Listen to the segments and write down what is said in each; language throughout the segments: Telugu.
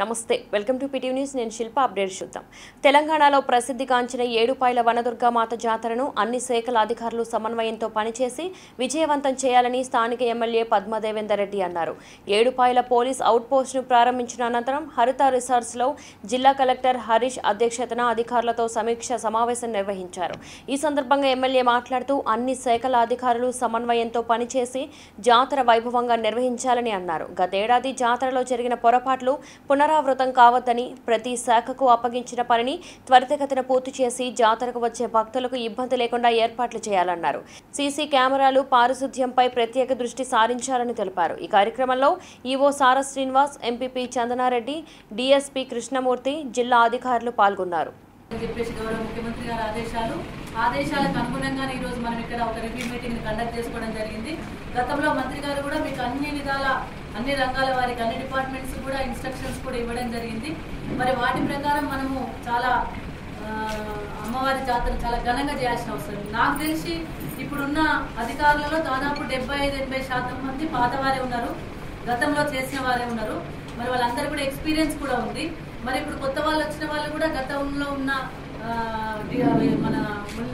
నమస్తే వెల్కమ్ టు పిటివ్ న్యూస్. నేను శిల్ప అప్డేట్ చూద్దాం. తెలంగాణలో ప్రసిద్ధిగాంచిన ఏడుపాయల వనదుర్గామాత జాతరను అన్ని శాఖల అధికారులు సమన్వయంతో పనిచేసి విజయవంతం చేయాలని స్థానిక ఎమ్మెల్యే పద్మదేవేందర్ రెడ్డి అన్నారు. ఏడుపాయల పోలీస్ అవుట్ పోస్టును ప్రారంభించిన అనంతరం హరిత రిసార్ట్స్లో జిల్లా కలెక్టర్ హరీష్ అధ్యక్షతన అధికారులతో సమీక్ష సమావేశం నిర్వహించారు. ఈ సందర్భంగా ఎమ్మెల్యే మాట్లాడుతూ అన్ని శాఖల అధికారులు సమన్వయంతో పనిచేసి జాతర వైభవంగా నిర్వహించాలని అన్నారు. గతేడాది జాతరలో జరిగిన పొరపాట్లు పునర్ పునరావృతం కావద్దని ప్రతి శాఖకు అప్పగించిన పనిని త్వరితగతిన పూర్తి చేసి జాతరకు వచ్చే భక్తులకు ఇబ్బంది లేకుండా ఏర్పాట్లు చేయాలన్నారు. సీసీ కెమెరాలు పారిశుధ్యంపై ప్రత్యేక దృష్టి సారించాలని తెలిపారు. ఈ కార్యక్రమంలో EO Sara Srinivas MPP Chandanareddy DSP Krishnamurthy జిల్లా అధికారులు పాల్గొన్నారు. చెప్పేసి గౌరవ ముఖ్యమంత్రి గారి ఆదేశాలు. ఆదేశాలకు అనుగుణంగానే ఈరోజు మనం ఇక్కడ ఒక రివ్యూ మీటింగ్ కండక్ట్ చేసుకోవడం జరిగింది. గతంలో మంత్రి గారు కూడా మీకు అన్ని విధాల అన్ని రంగాల వారికి అన్ని డిపార్ట్మెంట్స్ కూడా ఇన్స్ట్రక్షన్స్ కూడా ఇవ్వడం జరిగింది. మరి వాటి ప్రకారం మనము చాలా అమ్మవారి జాతర చాలా ఘనంగా చేయాల్సిన అవసరం నాకు తెలిసి ఇప్పుడున్న అధికారులలో దాదాపు డెబ్బై ఐదు ఎనభై శాతం మంది పాతవారే ఉన్నారు. గతంలో చేసిన వారే ఉన్నారు. మరి వాళ్ళందరూ కూడా ఎక్స్పీరియన్స్ కూడా ఉంది. మరి ఇప్పుడు కొత్త వాళ్ళు వచ్చిన వాళ్ళు కూడా గతంలో ఉన్న మన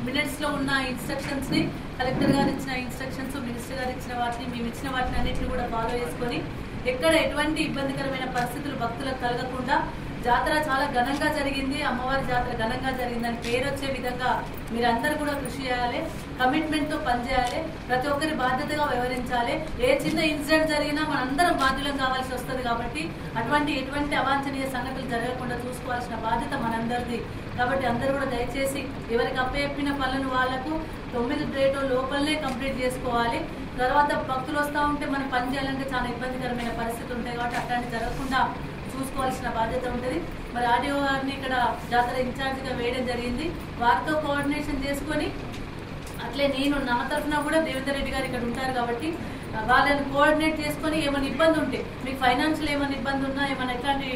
మినిట్స్లో ఉన్న ఇన్స్ట్రక్షన్స్ని కలెక్టర్ గారు ఇచ్చిన ఇన్స్ట్రక్షన్స్ మినిస్టర్ గారు ఇచ్చిన వాటిని మేము ఇచ్చిన వాటిని అన్నింటిని కూడా ఫాలో చేసుకొని ఎక్కడ ఎటువంటి ఇబ్బందికరమైన పరిస్థితులు భక్తులకు కలగకుండా జాతర చాలా ఘనంగా జరిగింది. అమ్మవారి జాతర ఘనంగా జరిగిందని పేరు వచ్చే విధంగా మీరందరూ కూడా కృషి చేయాలి. కమిట్మెంట్తో పనిచేయాలి. ప్రతి ఒక్కరి బాధ్యతగా వ్యవహరించాలి. ఏ చిన్న ఇన్సిడెంట్ జరిగినా మనందరం బాధ్యులం కావాల్సి వస్తుంది కాబట్టి అటువంటి ఎటువంటి అవాంఛనీయ సంఘటనలు జరగకుండా చూసుకోవాల్సిన బాధ్యత మనందరిది. కాబట్టి అందరూ కూడా దయచేసి ఎవరికి అప్పచెప్పిన పనులను వాళ్ళకు తొమ్మిది డేట్ లోపలనే కంప్లీట్ చేసుకోవాలి. తర్వాత భక్తులు వస్తూ ఉంటే మనం పని చేయాలంటే చాలా ఇబ్బందికరమైన పరిస్థితి ఉంటాయి కాబట్టి అట్లాంటి జరగకుండా చూసుకోవాల్సిన బాధ్యత ఉంటుంది. మరి ఆర్డీఓ గారిని ఇక్కడ జాతర ఇన్ఛార్జిగా వేయడం జరిగింది. వారితో కోఆర్డినేషన్ చేసుకొని అట్లే నేను నా తరఫున కూడా దేవేందర్ రెడ్డి గారు ఇక్కడ ఉంటారు కాబట్టి వాళ్ళని కోఆర్డినేట్ చేసుకొని ఏమైనా ఇబ్బంది ఉంటే మీకు ఫైనాన్షియల్ ఏమైనా ఇబ్బంది ఉన్నా ఏమైనా ఎట్లాంటి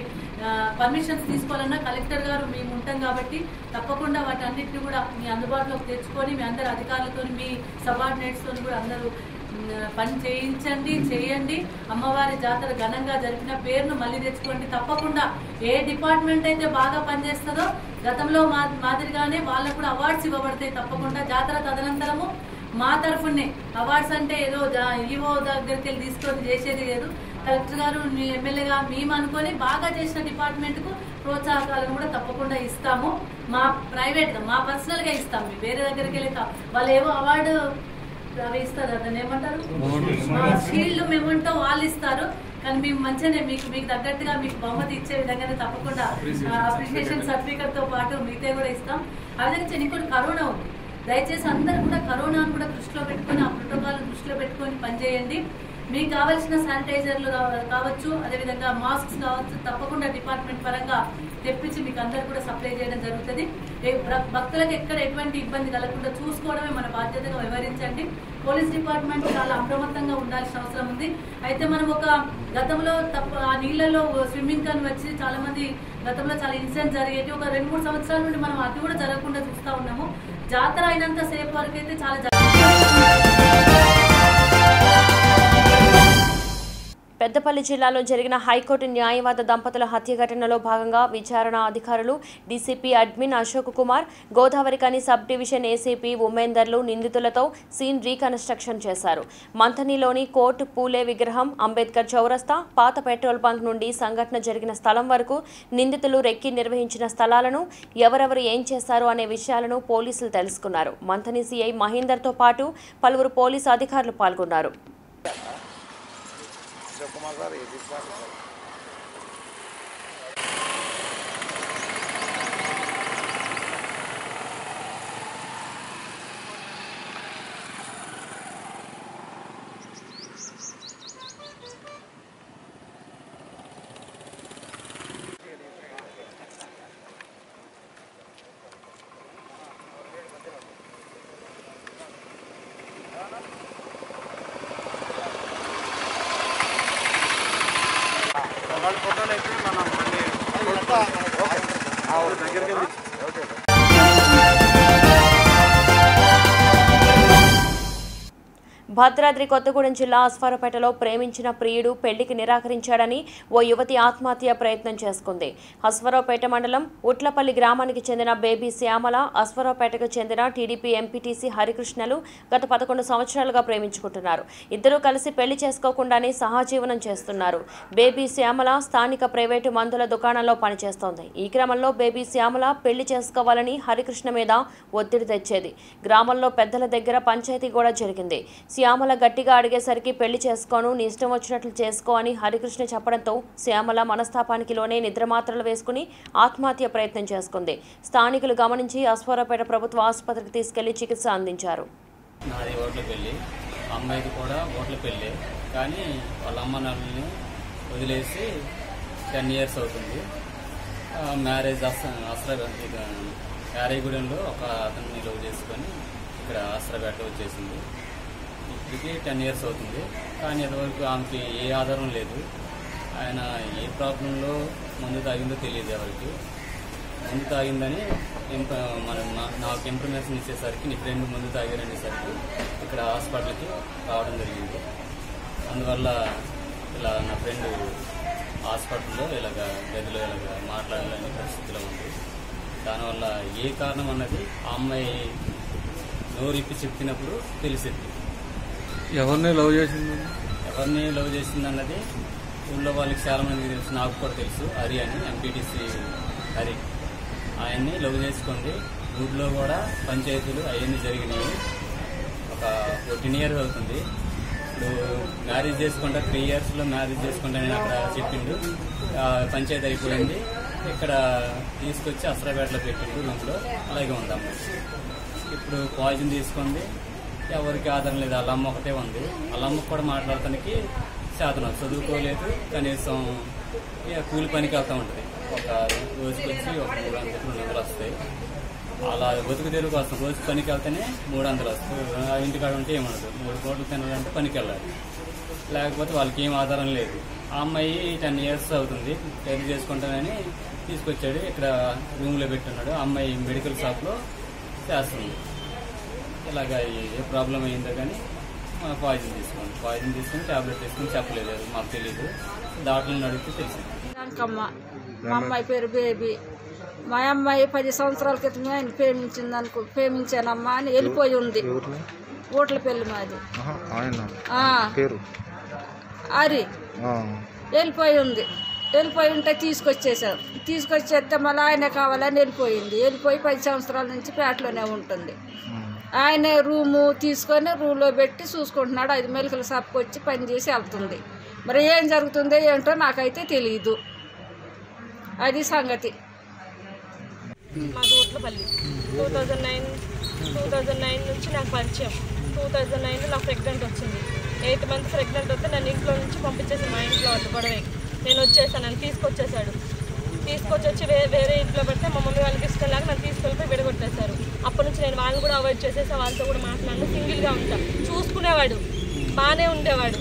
పర్మిషన్స్ తీసుకోవాలన్నా కలెక్టర్ గారు మేము ఉంటాం కాబట్టి తప్పకుండా వాటి కూడా మీ అందుబాటులోకి తెచ్చుకొని మీ అందరు అధికారులతో మీ సబార్డినేట్స్తో కూడా అందరూ పని చేయించండి చేయండి. అమ్మవారి జాతర ఘనంగా జరిపిన పేరును మళ్ళీ తెచ్చుకోండి. తప్పకుండా ఏ డిపార్ట్మెంట్ అయితే బాగా పనిచేస్తుందో గతంలో మా మాదిరిగానే వాళ్ళకు కూడా అవార్డ్స్ ఇవ్వబడతాయి తప్పకుండా. జాతర తదనంతరము మా తరఫునే అవార్డ్స్ అంటే ఏదో ఈవో దగ్గరికి వెళ్ళి తీసుకొని చేసేది లేదు. కలెక్టర్ గారు మీ ఎమ్మెల్యేగా మేము అనుకొని బాగా చేసిన డిపార్ట్మెంట్కు ప్రోత్సాహకాలను కూడా తప్పకుండా ఇస్తాము. మా ప్రైవేట్ మా పర్సనల్గా ఇస్తాము వేరే దగ్గరికి వెళ్ళి వాళ్ళు ఏవో అవార్డు అవి ఇస్తారు అతను ఏమంటారు? షీల్డ్ మేమంటో వాళ్ళు ఇస్తారు. కానీ మేము మంచిగానే మీకు మీకు తగ్గట్టుగా మీకు బహుమతి ఇచ్చే విధంగానే తప్పకుండా అప్రిషియేషన్ సర్టిఫికెట్తో పాటు మిగతా కూడా ఇస్తాం. విధంగా ఇంకోటి కరోనా ఉంది. దయచేసి అందరూ కూడా కరోనాను కూడా దృష్టిలో పెట్టుకొని ఆ ప్రోటోకాల్ దృష్టిలో పెట్టుకొని పనిచేయండి. మీకు కావాల్సిన శానిటైజర్లు కావ- కావచ్చు అదేవిధంగా మాస్క్స్ కావచ్చు తప్పకుండా డిపార్ట్మెంట్ పరంగా తెప్పించి మీకు అందరు కూడా సప్లై చేయడం జరుగుతుంది. భక్తులకు ఎక్కడ ఎటువంటి ఇబ్బంది కలగకుండా చూసుకోవడమే మన బాధ్యతగా వ్యవహరించండి. పోలీస్ డిపార్ట్మెంట్ చాలా అప్రమత్తంగా ఉండాల్సిన అవసరం ఉంది. అయితే మనం ఒక గతంలో తప్ప ఆ నీళ్ళలో స్విమ్మింగ్ కన్ వచ్చి చాలా మంది గతంలో చాలా ఇన్సిడెంట్ జరిగేది ఒక రెండు మూడు సంవత్సరాల నుండి మనం అది కూడా జరగకుండా చూస్తా ఉన్నాము. జాతర అయినంత సేపు వరకు అయితే చాలా పెద్దపల్లి జిల్లాలో జరిగిన హైకోర్టు న్యాయవాద దంపతుల హత్య ఘటనలో భాగంగా విచారణ అధికారులు DCP admin Ashok Kumar Godavarikhani sub division ACP ఉమేందర్లు నిందితులతో సీన్ రీకన్స్ట్రక్షన్ చేశారు. మంథనిలోని కోర్టు పూలే విగ్రహం అంబేద్కర్ చౌరస్తా పాత పెట్రోల్ బంక్ నుండి సంఘటన జరిగిన స్థలం వరకు నిందితులు రెక్కి నిర్వహించిన స్థలాలను ఎవరెవరు ఏం చేశారు అనే విషయాలను పోలీసులు తెలుసుకున్నారు. మంథని సీఐ మహేందర్తో పాటు పలువురు పోలీసు అధికారులు పాల్గొన్నారు. కుమార్ సార్ ఇది ఒకవేళ ఫోటోలు అయితే మనం దగ్గరికి వెళ్ళి భద్రాద్రి కొత్తగూడెం జిల్లా అస్వారపేటలో ప్రేమించిన ప్రియుడు పెళ్ళికి నిరాకరించాడని ఓ యువతి ఆత్మహత్య ప్రయత్నం చేసుకుంది. అస్వరావుపేట మండలం ఉట్లపల్లి గ్రామానికి చెందిన బేబీ శ్యామల అస్వరావుపేటకు చెందిన టీడీపీ ఎంపీటీసీ హరికృష్ణలు గత పదకొండు సంవత్సరాలుగా ప్రేమించుకుంటున్నారు. ఇద్దరూ కలిసి పెళ్ళి చేసుకోకుండానే సహజీవనం చేస్తున్నారు. బేబీ శ్యామల స్థానిక ప్రైవేటు మందుల దుకాణంలో పనిచేస్తోంది. ఈ క్రమంలో బేబీ శ్యామల పెళ్ళి చేసుకోవాలని హరికృష్ణ మీద ఒత్తిడి తెచ్చేది. గ్రామంలో పెద్దల దగ్గర పంచాయతీ కూడా జరిగింది. శ్యామల గట్టిగా అడిగేసరికి పెళ్ళి చేసుకోను నీ ఇష్టం వచ్చినట్లు చేసుకో అని హరికృష్ణ చెప్పడంతో శ్యామల మనస్తాపానికి లోనే నిద్రమాత్రలు వేసుకుని ఆత్మహత్య ప్రయత్నం చేసుకుంది. స్థానికులు గమనించి అశ్వరపేట ప్రభుత్వ ఆసుపత్రికి తీసుకెళ్ళి చికిత్స అందించారు. నాది ఓట్ల పెళ్ళి అమ్మాయిది కూడా ఓట్ల పెళ్ళి కానీ వాళ్ళ అమ్మ నాన్నని వదిలేసి టెన్ ఇయర్స్ అవుతుంది. మ్యారేజ్ అస అసర యారేగూడెంలో ఒక అతన్ని లవ్ చేసుకొని ఇక్కడ అసరపేట వచ్చేసింది. ఇప్పటికి టెన్ ఇయర్స్ అవుతుంది. కానీ ఇంతవరకు ఆమెకి ఏ ఆధారం లేదు. ఆయన ఏ ప్రాబ్లంలో మందు తాగిందో తెలియదు ఎవరికి. మందు తాగిందని మన నాకు ఇన్ఫర్మేషన్ ఇచ్చేసరికి నీ ఫ్రెండ్ ముందు తాగారనేసరికి ఇక్కడ హాస్పిటల్కి రావడం జరిగింది. అందువల్ల ఇలా నా ఫ్రెండ్ హాస్పిటల్లో ఇలాగ గదిలో ఇలాగ మాట్లాడాలని పరిస్థితిలో ఉంది. దానివల్ల ఏ కారణం అన్నది ఆ అమ్మాయి నోరిప్పి చెప్పినప్పుడు తెలిసింది. ఎవరిని లవ్ చేసింది? ఎవరిని లవ్ చేసింది అన్నది ఊళ్ళో వాళ్ళకి చాలా మందికి తెలుసు నాకు కూడా తెలుసు. హరి అని ఎంపీటీసీ హరి. ఆయన్ని లవ్ చేసుకుంది. ఊళ్ళో కూడా పంచాయతీలు అవన్నీ జరిగినాయి. ఒక ఫోర్టీన్ ఇయర్స్ అవుతుంది. ఇప్పుడు మ్యారేజ్ చేసుకుంటా త్రీ ఇయర్స్లో మ్యారేజ్ చేసుకుంటా నేను అక్కడ చెప్పిండు. పంచాయతీ అయిపోయింది. ఇక్కడ తీసుకొచ్చి అసరాపేటలో పెట్టిండు రూమ్లో. అలాగే ఉందాము ఇప్పుడు పాయిజన్ తీసుకుంది. ఎవరికి ఆధారం లేదు. వాళ్ళ అమ్మ ఒకటే ఉంది. వాళ్ళ కూడా మాట్లాడటానికి శాతం చదువుకోలేదు. కనీసం కూలి పనికి వెళ్తూ ఉంటుంది. ఒక రోజుకి వచ్చి ఒక మూడు వందలు రెండు వందలు వస్తాయి. అలా బతుకు తెరుగు కోసం రోజు పనికి వెళ్తేనే మూడు వందలు వస్తాయి. ఆ ఇంటికాడ ఉంటే ఏమనదు మూడు కోట్లు తినాలంటే పనికి వెళ్ళాలి. లేకపోతే వాళ్ళకి ఏం ఆధారం లేదు. ఆ అమ్మాయి టెన్ ఇయర్స్ అవుతుంది. పెళ్ళి చేసుకుంటానని తీసుకొచ్చాడు. ఇక్కడ రూమ్లో పెట్టున్నాడు. ఆ అమ్మాయి మెడికల్ షాప్లో చేస్తుంది. ఇలాగ ఏ ప్రాబ్లం అయిందో కానీ పాయిజన్ తీసుకోండి పాయిజన్ తీసుకుని టాబ్లెట్ తీసుకుని చెప్పలేదు అది మాకు తెలియదు డాక్టర్ని అడిగితే తెలిసింది. మా అమ్మాయి పేరు బేబీ. మా అమ్మాయి పది సంవత్సరాల క్రితమే ఆయన ప్రేమించింది అనుకో ప్రేమించానమ్మా అని వెళ్ళిపోయి ఉంది. ఓట్ల పెళ్ళి మాది. ఆహా, ఆయన? ఆ, పేరు? హరి ఆ, వెళ్ళిపోయి ఉంది. వెళ్ళిపోయి ఉంటే తీసుకొచ్చేసారు తీసుకొచ్చేస్తే మళ్ళీ ఆయన కావాలని వెళ్ళిపోయింది. వెళ్ళిపోయి పది సంవత్సరాల నుంచి పేటలోనే ఉంటుంది. ఆయన రూము తీసుకొని రూమ్లో పెట్టి చూసుకుంటున్నాడు. ఐదు మెలికల షాప్కి వచ్చి పనిచేసి వెళ్తుంది. మరి ఏం జరుగుతుందో ఏంటో నాకైతే తెలియదు అది సంగతి. మాది Utlapalli two thousand nine two thousand nine నుంచి నాకు పరిచయం. టూ థౌజండ్ నైన్లో నాకు ప్రెగ్నెంట్ వచ్చింది. ఎయిట్ మంత్స్ ప్రెగ్నెంట్ వస్తే నన్ను ఇంట్లో నుంచి పంపించేసి మా ఇంట్లో వాళ్ళు గొడవకి నేను వచ్చేసాను నన్ను తీసుకొచ్చేసాడు. తీసుకొచ్చి వచ్చి వేరే ఇంట్లో పెడితే మా మమ్మీ వాళ్ళకి ఇష్టం లాగా నన్ను తీసుకెళ్ళిపోయి విడగొట్టేశారు. అప్పటి నుంచి నేను వాళ్ళని కూడా అవాయిడ్ చేసేసి వాళ్ళతో కూడా మాట్లాడిన. సింగిల్గా ఉంటా. చూసుకునేవాడు. బాగానే ఉండేవాడు.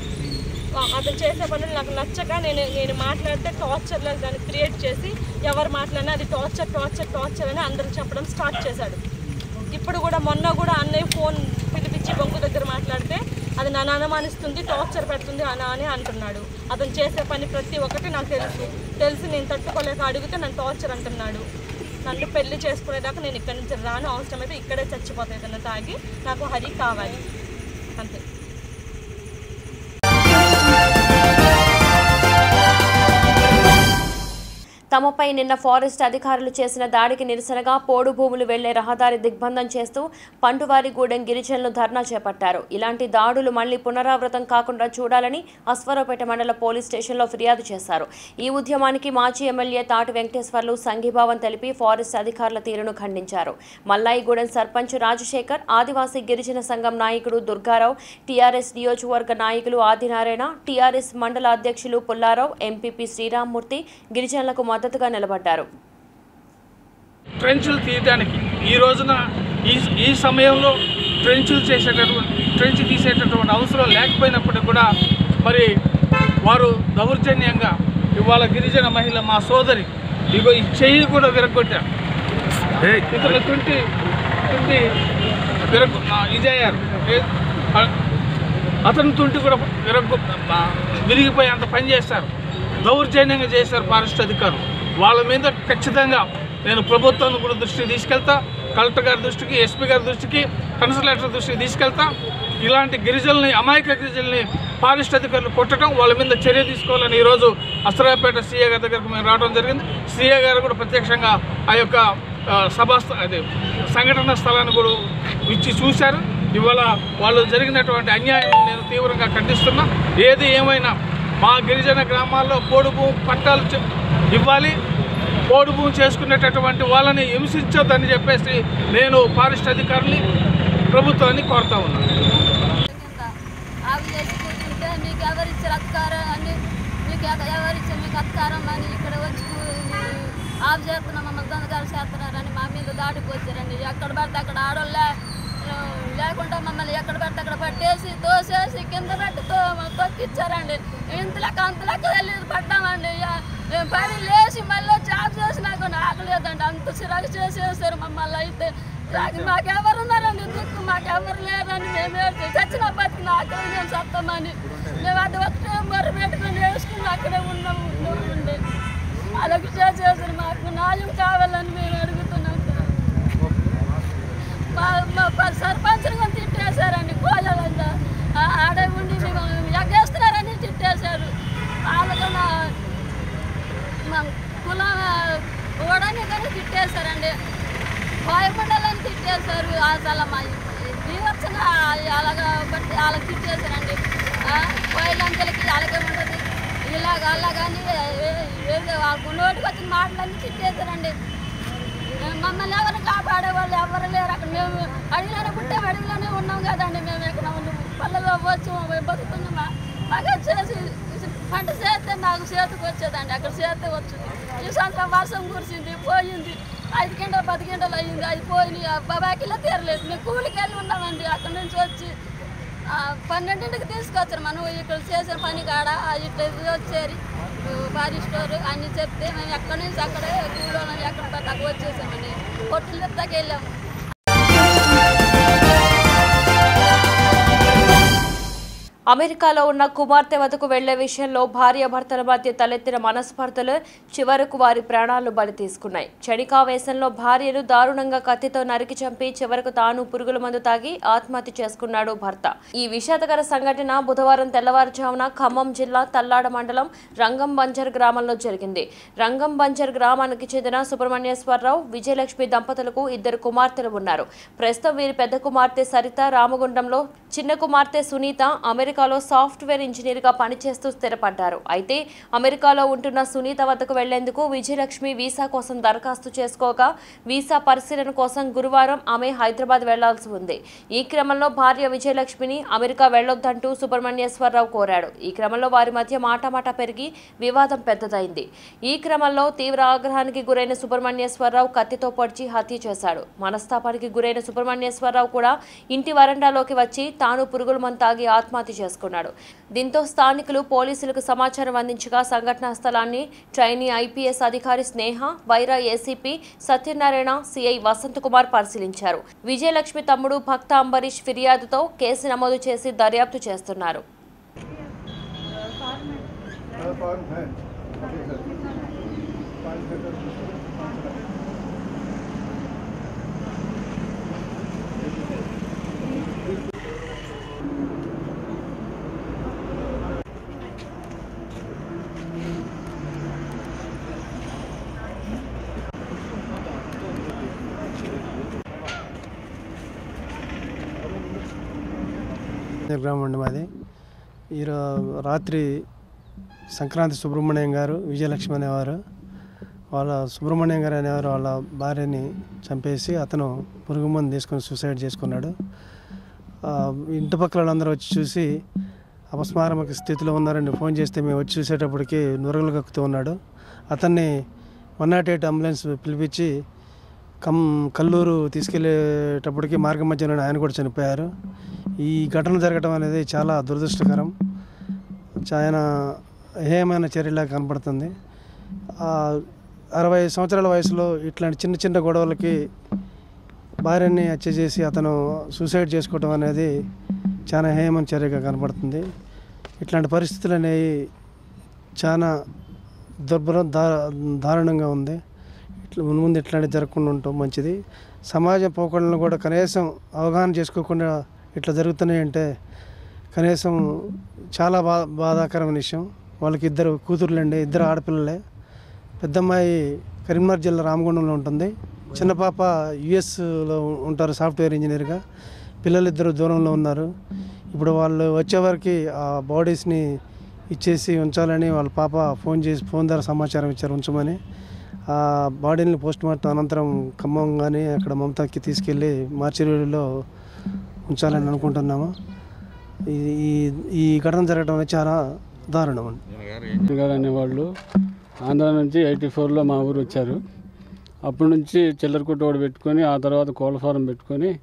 అతను చేసే పనులు నాకు నచ్చక నేను నేను మాట్లాడితే టార్చర్లో దాన్ని క్రియేట్ చేసి ఎవరు మాట్లాడినా అది టార్చర్ టార్చర్ టార్చర్ అని అందరూ చెప్పడం స్టార్ట్ చేశాడు. ఇప్పుడు కూడా మొన్న కూడా అన్నయ్య ఫోన్ పిలిపించి బొంగు దగ్గర మాట్లాడితే అది నన్ను అనుమానిస్తుంది టార్చర్ పెడుతుంది అనా అని అంటున్నాడు. అతను చేసే పని ప్రతి ఒక్కటి నాకు తెలుసు. తెలిసి నేను తట్టుకోలేక అడిగితే నన్ను టార్చర్ అంటున్నాడు. నన్ను పెళ్ళి చేసుకునేదాకా నేను ఇక్కడి నుంచి రాను అవసరమైతే ఇక్కడే చచ్చిపోతాయి తను తాగి నాకు హరి కావాలి. అంతే. తమపై నిన్న ఫారెస్ట్ అధికారులు చేసిన దాడికి నిరసనగా పోడు భూములు వెళ్ళే రహదారి దిగ్బంధం చేస్తూ పండువారిగూడెం గిరిజనులు ధర్నా చేపట్టారు. ఇలాంటి దాడులు మళ్ళీ పునరావృతం కాకుండా చూడాలని అశ్వరావుపేట మండల పోలీస్ స్టేషన్లో ఫిర్యాదు చేశారు. ఈ ఉద్యమానికి మాజీ ఎమ్మెల్యే తాటి వెంకటేశ్వర్లు సంఘీభావం తెలిపి ఫారెస్ట్ అధికారుల తీరును ఖండించారు. మల్లాయిగూడెం సర్పంచ్ రాజశేఖర్ ఆదివాసీ గిరిజన సంఘం నాయకుడు దుర్గారావు టీఆర్ఎస్ నియోజకవర్గ నాయకులు ఆదినారాయణ టీఆర్ఎస్ మండల అధ్యక్షులు పుల్లారావు ఎంపీపీ శ్రీరామ్మూర్తి గిరిజనులకు మద్దతుగా నిలబడ్డారు. ట్రెంచులు తీయడానికి ఈ రోజున ఈ ఈ సమయంలో ట్రెంచులు చేసేటటువంటి ట్రెంచ్ తీసేటటువంటి అవసరం లేకపోయినప్పటికీ కూడా మరి వారు దౌర్జన్యంగా ఇవాళ గిరిజన మహిళ మా సోదరి ఇగో ఈ చెయ్యి కూడా విరగొట్టారు ఇతరులు తుంటి తుంటి విరగ ఇదయ్యారు ఏ- అతని తుంటి కూడా విరగొ విరిగిపోయి అంత పని చేస్తారు. దౌర్జన్యంగా చేశారు ఫారెస్ట్ అధికారులు. వాళ్ళ మీద ఖచ్చితంగా నేను ప్రభుత్వాన్ని కూడా దృష్టికి తీసుకెళ్తా కలెక్టర్ గారి దృష్టికి ఎస్పీ గారి దృష్టికి కన్సలేటర్ దృష్టికి తీసుకెళ్తా. ఇలాంటి గిరిజనుల్ని అమాయక గిరిజనుల్ని ఫారెస్ట్ అధికారులు కొట్టడం వాళ్ళ మీద చర్య తీసుకోవాలని ఈరోజు అసరాపేట సీఏ గారి దగ్గరకు మేము రావడం జరిగింది. సీఏ గారు కూడా ప్రత్యక్షంగా ఆ యొక్క ఆ, సభా అదే సంఘటన స్థలాన్ని కూడా ఇచ్చి చూశారు. ఇవాళ వాళ్ళు జరిగినటువంటి అన్యాయం నేను తీవ్రంగా ఖండిస్తున్నా. ఏది ఏమైనా మా గిరిజన గ్రామాల్లో పోడు భూమి పట్టాలు ఇవ్వాలి. పోడు భూమి చేసుకునేటటువంటి వాళ్ళని హింసించొద్దని చెప్పేసి నేను ఫారెస్ట్ అధికారుల్ని ప్రభుత్వాన్ని కోరుతా ఉన్నాను. మీకు ఎవరిచ్చారు అధికారం అని మీకు ఎవరిచ్చారు మీకు అధికారం అని ఇక్కడ వచ్చి ఆఫ్ చేస్తున్నాం మమ్మల్ని దొంగగారు చేస్తున్నారని మా మీద దాడికి వచ్చారండి ఎక్కడ పడితే అక్కడ ఆడోళ్ళే లేకుండా మమ్మల్ని ఎక్కడ పడితే అక్కడ పట్టేసి తోసేసి కింద పెట్టి తో తొక్కిచ్చారండి. ఇంతలోకి అంతలోకి వెళ్ళి పడ్డామండి. పని మేము లేచి మళ్ళీ జాబ్ చేసి నాకు ఆగలేదండి అంత చిరాకు చేసేసారు మమ్మల్ని అయితే. మాకెవరు ఉన్నారండి దిక్కు మాకెవరు లేరని మేము చచ్చిన బతికిన అక్కడ మేము సత్తామని. మేము అది ఒకటే మర్రి పెట్టుకుని వేసుకుని అక్కడే ఉన్నాము. ఉండే అలాగే చేసేసారు మాకు న్యాయం కావాలని మేము మా మా ప- సర్పంచ్ని కూడా తిట్టేశారండి కోయాలంతా ఆ- ఆడే ఉండి మేము ఎగ్గేస్తున్నారని తిట్టేశారు వాళ్ళకన్నా మా కులం ఓడని కానీ తిట్టేశారండి భయపడాలని తిట్టేశారు అసలు మా దీవత్సంగా అలాగా బట్టి వాళ్ళకి తిట్టేశారండి కోయిలంతలకి అలాగే ఉండదు ఇలాగ అలాగని వాళ్ళకు నోటికి వచ్చిన మాటలన్నీ తిట్టేశారండి మమ్మల్ని ఎవరు కాపాడే వాళ్ళు ఎవరు లేరు అక్కడ మేము అడవిలోనే పుట్టాము అడవిలోనే ఉన్నాం కదండి మేము ఇక్కడ ఉన్నాం. పల్లెలో వచ్చి మేము బతుకున్నామా మాకు వచ్చేసి పంట చేస్తే నాకు చేతికి వచ్చేదండి. అక్కడ చేస్తే వచ్చింది. ఈ సంవత్సరం వర్షం కురిసింది పోయింది. ఐదు గంటలు పది గంటలు అయింది అది పోయింది ఆ బాబాకిలో తీరలేదు. మేము కూలికి వెళ్ళి ఉన్నామండి. అక్కడ నుంచి వచ్చి పన్నెండింటికి తీసుకొచ్చారు మనం. ఇక్కడ చేసిన పని కాడ ఇట్లా వచ్చారు. వచ్చేరి భారీ స్టోర్ అన్ని చెప్తే మేము ఎక్కడి నుంచి అక్కడే కూలో ఎక్కడ పడితే వచ్చేసామండి. కొట్టులు చెప్తాకి వెళ్ళాము అమెరికాలో ఉన్న కుమార్తె వద్దకు వెళ్ళే విషయంలో భార్యాభర్తల మధ్య తలెత్తిన మనస్పర్ధలు చివరకు వారి ప్రాణాలు బలి తీసుకున్నాయి. క్షణికావేశంలో భార్యను దారుణంగా కత్తితో నరికి చంపి చివరకు తాను పురుగుల మందు తాగి ఆత్మహత్య చేసుకున్నాడు భర్త. ఈ విషాదకర సంఘటన బుధవారం తెల్లవారుజామున ఖమ్మం జిల్లా తల్లాడ మండలం రంగం బంజర్ గ్రామంలో జరిగింది. రంగం బంజర్ గ్రామానికి చెందిన సుబ్రహ్మణ్యేశ్వరరావు విజయలక్ష్మి దంపతులకు ఇద్దరు కుమార్తెలు ఉన్నారు. ప్రస్తుతం వీరి పెద్ద కుమార్తె సరిత రామగుండంలో చిన్న కుమార్తె సునీత అమెరికా అమెరికాలో సాఫ్ట్వేర్ ఇంజనీర్గా పనిచేస్తూ స్థిరపడ్డారు. అయితే అమెరికాలో ఉంటున్న సునీత వద్దకు వెళ్ళేందుకు విజయలక్ష్మి వీసా కోసం దరఖాస్తు చేసుకోగా వీసా పరిశీలన కోసం గురువారం ఆమె హైదరాబాద్ వెళ్ళాల్సి ఉంది. ఈ క్రమంలో భార్య విజయలక్ష్మిని అమెరికా వెళ్ళొద్దంటూ సుబ్రహ్మణ్యేశ్వరరావు కోరాడు. ఈ క్రమంలో వారి మధ్య మాటామాట పెరిగి వివాదం పెద్దదైంది. ఈ క్రమంలో తీవ్ర ఆగ్రహానికి గురైన సుబ్రహ్మణ్యేశ్వరరావు కత్తితో పొడిచి హత్య చేశాడు. మనస్తాపానికి గురైన సుబ్రహ్మణ్యేశ్వరరావు కూడా ఇంటి వరండాలోకి వచ్చి తాను పురుగుల మంతాగి తాగి ఆత్మహత్య చేసుకున్నాడు. దీంతో స్థానికులు పోలీసులకు సమాచారం అందించగా సంఘటనా స్థలాన్ని ట్రైనీ ఐపీఎస్ అధికారి స్నేహ వైరా ఏసీపీ సత్యనారాయణ సిఐ వసంత్ కుమార్ పరిశీలించారు. విజయలక్ష్మి తమ్ముడు భక్త అంబరీష్ ఫిర్యాదుతో కేసు నమోదు చేసి దర్యాప్తు చేస్తున్నారు. గ్రామం అండి మాది. ఈరో రాత్రి సంక్రాంతి సుబ్రహ్మణ్యం గారు విజయలక్ష్మి అనేవారు వాళ్ళ సుబ్రహ్మణ్యం గారు అనేవారు వాళ్ళ భార్యని చంపేసి అతను పురుగు మందు తీసుకొని సూసైడ్ చేసుకున్నాడు. ఇంటి పక్కల వాళ్ళందరూ వచ్చి చూసి అపస్మారక స్థితిలో ఉన్నారని ఫోన్ చేస్తే మేము వచ్చి చూసేటప్పటికి నురగలు కక్కుతూ ఉన్నాడు. అతన్ని వన్ నాట్ ఎయిట్ అంబులెన్స్ పిలిపించి కమ్ కల్లూరు తీసుకెళ్ళేటప్పటికి మార్గం మధ్యలో ఆయన కూడా చనిపోయారు. ఈ ఘటన జరగడం అనేది చాలా దురదృష్టకరం. ఆయన హేయమైన చర్యలా కనపడుతుంది అరవై సంవత్సరాల వయసులో ఇట్లాంటి చిన్న చిన్న గొడవలకి భార్యని హత్య చేసి అతను సూసైడ్ చేసుకోవడం అనేది చాలా హేయమైన చర్యగా కనపడుతుంది ఇట్లాంటి పరిస్థితులు అనేవి చాలా దుర్భరం దా దారుణంగా ఉంది. ఇట్లా ముందు ముందు ఇట్లాంటివి జరగకుండా ఉండటం మంచిది. సమాజ పోకడలను కూడా కనీసం అవగాహన చేసుకోకుండా ఇట్లా జరుగుతున్నాయంటే కనీసం చాలా బా బాధాకరమైన విషయం. వాళ్ళకి ఇద్దరు కూతుర్లండి ఇద్దరు ఆడపిల్లలే. పెద్దమ్మాయి కరీంనగర్ జిల్లా రామగుండంలో ఉంటుంది. చిన్న పాప యుఎస్లో ఉంటారు సాఫ్ట్వేర్ ఇంజనీర్గా. పిల్లలు ఇద్దరు దూరంలో ఉన్నారు. ఇప్పుడు వాళ్ళు వచ్చేవరకు ఆ బాడీస్ని ఇచ్చేసి ఉంచాలని వాళ్ళ పాప ఫోన్ చేసి ఫోన్ ద్వారా సమాచారం ఇచ్చారు ఉంచమని. బాడీని పోస్ట్ మార్టం అనంతరం ఖమ్మం కానీ అక్కడ మమతాకి తీసుకెళ్ళి మార్చిరీలో ఉంచాలని అనుకుంటున్నాము. ఈ- ఈ ఈ ఘటన జరగడం అనేది చాలా దారుణం అండి. గారు అనేవాళ్ళు ఆంధ్ర నుంచి ఎయిటీ ఫోర్లో మా ఊరు వచ్చారు. అప్పటి నుంచి చిల్లర కొట్టు ఒకటి పెట్టుకొని ఆ తర్వాత కోళ్ళ ఫారం పెట్టుకొని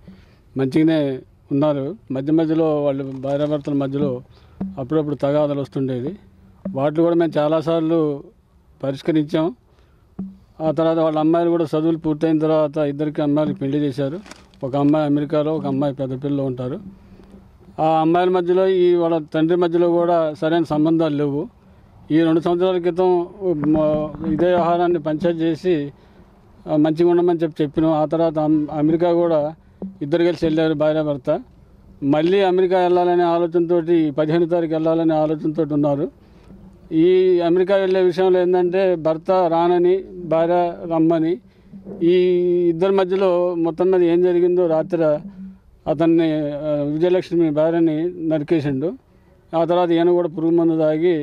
మంచిగానే ఉన్నారు. మధ్య మధ్యలో వాళ్ళు భార్యాభర్తల మధ్యలో అప్పుడప్పుడు తగాదాలు వస్తుండేది. వాటిని కూడా మేము చాలాసార్లు పరిష్కరించాం. ఆ తర్వాత వాళ్ళ అమ్మాయిలు కూడా చదువులు పూర్తయిన తర్వాత ఇద్దరికి అమ్మాయిలకు పెళ్ళి చేశారు. ఒక అమ్మాయి అమెరికాలో ఒక అమ్మాయి పెద్దపిల్లలో ఉంటారు. ఆ అమ్మాయిల మధ్యలో ఈ వాళ్ళ తండ్రి మధ్యలో కూడా సరైన సంబంధాలు లేవు. ఈ రెండు సంవత్సరాల క్రితం ఇదే వ్యవహారాన్ని పంచాయతీ చేసి మంచిగా ఉండమని చెప్పి చెప్పినాం. ఆ తర్వాత అమెరికా కూడా ఇద్దరు కలిసి వెళ్ళారు భార్య భర్త. మళ్ళీ అమెరికా వెళ్ళాలనే ఆలోచనతోటి పదిహేను తారీఖు వెళ్ళాలనే ఆలోచనతో ఉన్నారు. ఈ అమెరికా వెళ్ళే విషయంలో ఏంటంటే భర్త రానని భార్య రమ్మని ఈ ఇద్దరి మధ్యలో మొత్తం మీద ఏం జరిగిందో రాత్రి అతన్ని విజయలక్ష్మి భార్యని నరికేసిండు. ఆ తర్వాత ఈయన కూడా పురుగు మందు తాగి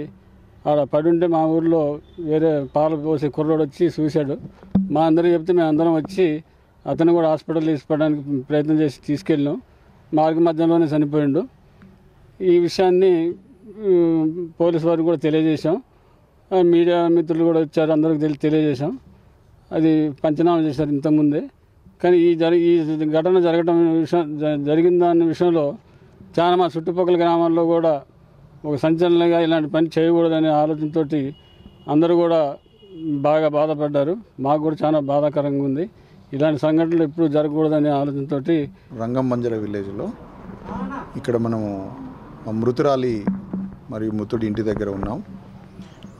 ఆడ పడుంటే మా ఊర్లో వేరే పాలు పోసే కుర్రోడు వచ్చి చూశాడు. మా అందరం చెప్తే మేము అందరం వచ్చి అతను కూడా హాస్పిటల్ తీసుకోవడానికి ప్రయత్నం చేసి తీసుకెళ్ళాం మార్గ మధ్యంలోనే చనిపోయిండు. ఈ విషయాన్ని పోలీస్ వారికి కూడా తెలియజేశాం. మీడియా మిత్రులు కూడా వచ్చారు అందరికి తెలి తెలియజేశాం. అది పంచనామా చేశారు ఇంతకుముందే. కానీ ఈ జరి ఈ ఘటన జరగడం విషయం జరిగిందా అనే విషయంలో చాలా మా చుట్టుపక్కల గ్రామాల్లో కూడా ఒక సంచలనంగా ఇలాంటి పని చేయకూడదనే ఆలోచనతో అందరూ కూడా బాగా బాధపడ్డారు. మాకు కూడా చాలా బాధాకరంగా ఉంది. ఇలాంటి సంఘటనలు ఎప్పుడు జరగకూడదనే ఆలోచనతోటి రంగం మంజర విలేజ్లో ఇక్కడ మనము మృతురాలి మరియు మృతుడి ఇంటి దగ్గర ఉన్నాం.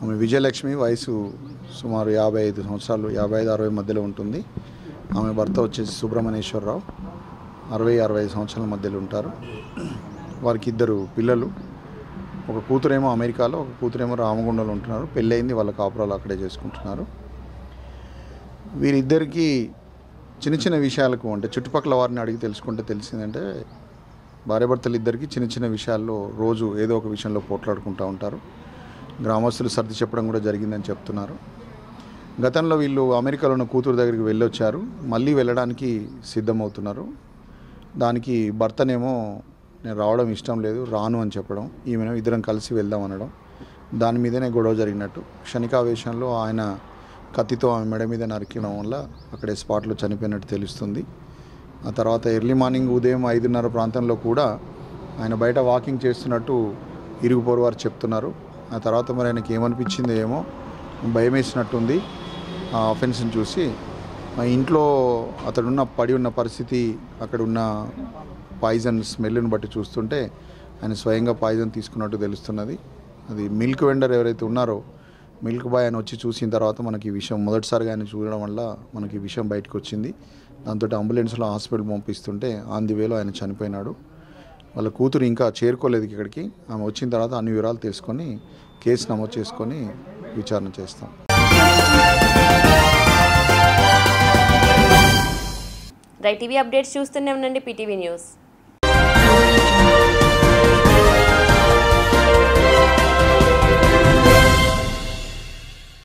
ఆమె విజయలక్ష్మి వయసు సుమారు యాభై ఐదు సంవత్సరాలు యాభై ఐదు అరవై మధ్యలో ఉంటుంది. ఆమె భర్త వచ్చేసి సుబ్రహ్మణ్యేశ్వరరావు అరవై అరవై ఐదు సంవత్సరాల మధ్యలో ఉంటారు. వారికి ఇద్దరు పిల్లలు. ఒక కూతురేమో అమెరికాలో ఒక కూతురేమో రామగుండంలో ఉంటున్నారు. పెళ్ళయింది వాళ్ళ కాపురాలు అక్కడే చేసుకుంటున్నారు. వీరిద్దరికీ చిన్న చిన్న విషయాలకు అంటే చుట్టుపక్కల వారిని అడిగి తెలుసుకుంటే తెలిసిందంటే భార్యాభర్తలు ఇద్దరికి చిన్న చిన్న విషయాల్లో రోజు ఏదో ఒక విషయంలో పోట్లాడుకుంటూ ఉంటారు. గ్రామస్తులు సర్ది చెప్పడం కూడా జరిగిందని చెప్తున్నారు. గతంలో వీళ్ళు అమెరికాలో ఉన్న కూతురు దగ్గరికి వెళ్ళొచ్చారు. మళ్ళీ వెళ్ళడానికి సిద్ధమవుతున్నారు. దానికి భర్తనేమో నేను రావడం ఇష్టం లేదు రాను అని చెప్పడం ఈమెను ఇద్దరం కలిసి వెళ్దాం అనడం దాని మీదనే గొడవ జరిగినట్టు. క్షణికావేశంలో ఆయన కత్తితో ఆమె మెడ మీద నరికడం వల్ల అక్కడే స్పాట్లో చనిపోయినట్టు తెలుస్తుంది. ఆ తర్వాత ఎర్లీ మార్నింగ్ ఉదయం ఐదున్నర ప్రాంతంలో కూడా ఆయన బయట వాకింగ్ చేస్తున్నట్టు ఇరుగుపోరు వారు చెప్తున్నారు. ఆ తర్వాత మరి ఆయనకి ఏమనిపించింది ఏమో భయం వేసినట్టుంది ఆ అఫెన్స్ని చూసి. మా ఇంట్లో అతడున్న పడి ఉన్న పరిస్థితి అక్కడ ఉన్న పాయిజన్ స్మెల్ని బట్టి చూస్తుంటే ఆయన స్వయంగా పాయిజన్ తీసుకున్నట్టు తెలుస్తున్నది. అది మిల్క్ వెండర్ ఎవరైతే ఉన్నారో మిల్క్ బాయ్ ఆయన వచ్చి చూసిన తర్వాత మనకి ఈ విషయం మొదటిసారిగా ఆయన చూడడం వల్ల మనకి ఈ విషయం బయటకు వచ్చింది దాంతో అంబులెన్స్లో హాస్పిటల్ పంపిస్తుంటే ఆన్ ది వేలో ఆయన చనిపోయినాడు. వాళ్ళ కూతురు ఇంకా చేరుకోలేదు ఇక్కడికి. ఆమె వచ్చిన తర్వాత అన్ని వివరాలు తెలుసుకొని కేసు నమోదు చేసుకొని విచారణ చేస్తాం. రైట్ టీవీ అప్డేట్స్ చూస్తూనే ఉండండి పీటీవీ న్యూస్.